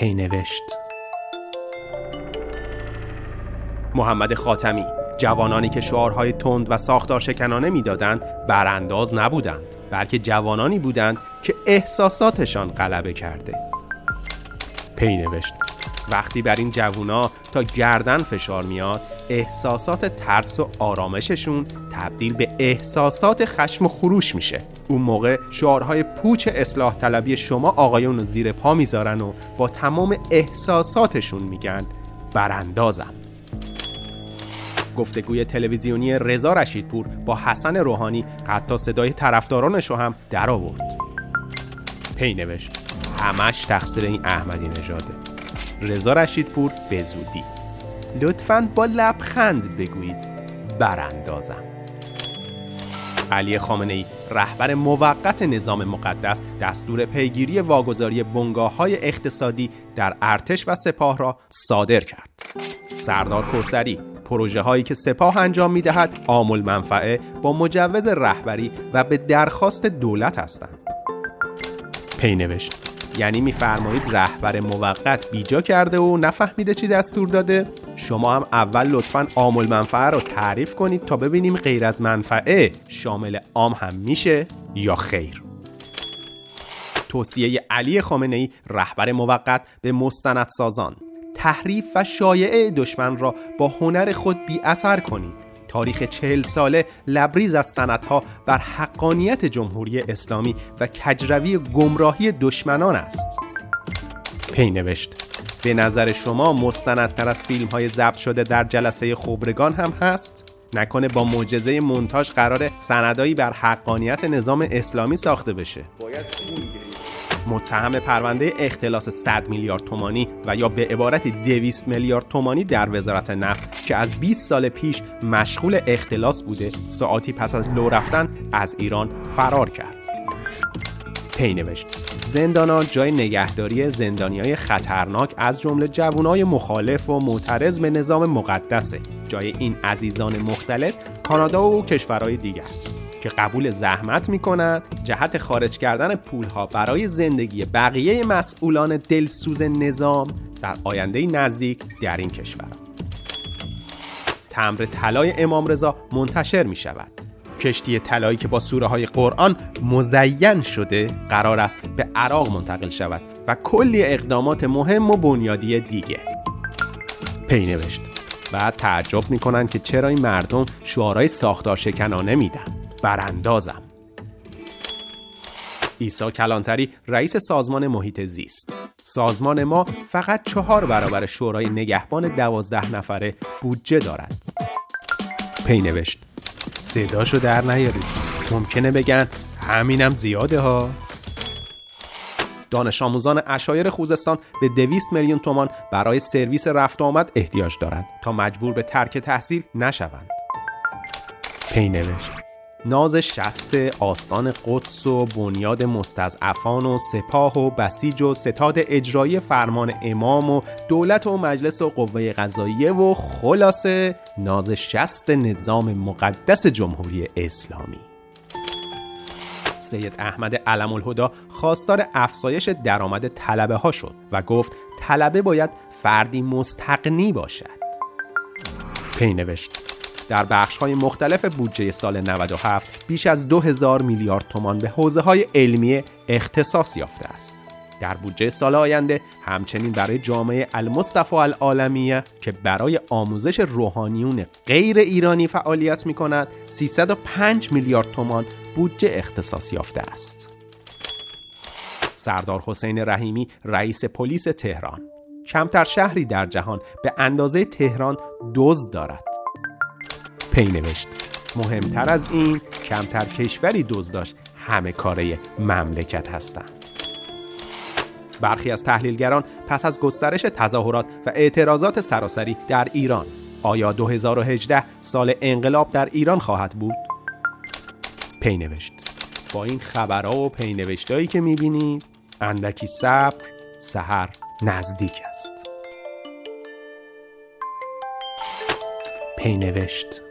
پینوشت. محمد خاتمی جوانانی که شعارهای تند و ساختار شکنانه می‌دادند برانداز نبودند بلکه جوانانی بودند که احساساتشان غلبه کرده. پی نوشت وقتی بر این جوونا تا گردن فشار میاد احساسات ترس و آرامششون تبدیل به احساسات خشم و خروش میشه. اون موقع شعارهای پوچ اصلاح طلبی شما آقایون رو زیر پا می‌ذارن و با تمام احساساتشون میگن براندازم. گفتگوی تلویزیونی رضا رشیدپور با حسن روحانی حتی صدای طرفدارانش رو هم در آورد پی نوشت. همش تقصیر این احمدی نژاده. رضا رشیدپور به زودی. لطفا با لبخند بگویید. براندازم. علی خامنه ای رهبر موقت نظام مقدس دستور پیگیری واگذاری بنگاه های اقتصادی در ارتش و سپاه را صادر کرد. سردار کوسری پروژه هایی که سپاه انجام می دهد آمول منفعه با مجوز رهبری و به درخواست دولت هستند. پی نوشت. یعنی میفرمایید رهبر موقت بیجا کرده و نفهمیده چی دستور داده. شما هم اول لطفا آمول منفعه رو تعریف کنید تا ببینیم غیر از منفعه شامل عام هم میشه یا خیر. توصیه علی خامنه ای رهبر موقت به مستندسازان. تحریف و شایعه دشمن را با هنر خود بی اثر کنید. تاریخ چهل ساله لبریز از سنتها بر حقانیت جمهوری اسلامی و کجروی گمراهی دشمنان است پی نوشت به نظر شما مستندتر از فیلم های ضبط شده در جلسه خبرگان هم هست؟ نکنه با معجزه مونتاژ قرار سندایی بر حقانیت نظام اسلامی ساخته بشه باید متهم پرونده اختلاس 100 میلیارد تومانی و یا به عبارت 200 میلیارد تومانی در وزارت نفت که از 20 سال پیش مشغول اختلاس بوده ساعتی پس از لو رفتن از ایران فرار کرد. پی نوشت زندانان جای نگهداری زندانیای خطرناک از جمله جوانای مخالف و معترض به نظام مقدسه. جای این عزیزان مختلف کانادا و کشورهای دیگر است. که قبول زحمت می‌کنند جهت خارج کردن پولها برای زندگی بقیه مسئولان دلسوز نظام در آینده نزدیک در این کشور. تمر طلای امام رضا منتشر می شود کشتی طلایی که با سوره های قرآن مزین شده قرار است به عراق منتقل شود و کلی اقدامات مهم و بنیادی دیگه. پی نوشت. بعد تعجب می‌کنن که چرا این مردم شعارهای ساختار شکنانه میدن. براندازم. ایسا کلانتری رئیس سازمان محیط زیست. سازمان ما فقط چهار برابر شورای نگهبان دوازده نفره بودجه دارد. پی نوشت. صداشو در نیارید. ممکنه بگن همینم زیاده ها. دانش آموزان اشایر خوزستان به دویست میلیون تومان برای سرویس رفت آمد احتیاج دارند تا مجبور به ترک تحصیل نشوند. پی نوشت. ناز شست آستان قدس و بنیاد مستضعفان و سپاه و بسیج و ستاد اجرایی فرمان امام و دولت و مجلس و قوه قضاییه و خلاصه ناز شست نظام مقدس جمهوری اسلامی. سید احمد علم الهدا خواستار افزایش درآمد طلبه ها شد و گفت طلبه باید فردی مستقنی باشد. پی نوشت. در بخش های مختلف بودجه سال 97 بیش از 2000 میلیارد تومان به حوزه های علمی اختصاص یافته است. در بودجه سال آینده همچنین برای جامعه المصطفى العالمیه که برای آموزش روحانیون غیر ایرانی فعالیت می کند 305 میلیارد تومان بودجه اختصاص یافته است. سردار حسین رحیمی رئیس پلیس تهران کمتر شهری در جهان به اندازه تهران دزد دارد پی نوشت. مهمتر از این کمتر کشوری داشت همه کاره مملکت هستند برخی از تحلیلگران پس از گسترش تظاهرات و اعتراضات سراسری در ایران آیا 2018 سال انقلاب در ایران خواهد بود؟ پی نوشت. با این خبرها و پی نوشتهایی که می‌بینید اندکی صبر سحر نزدیک است. پی نوشت.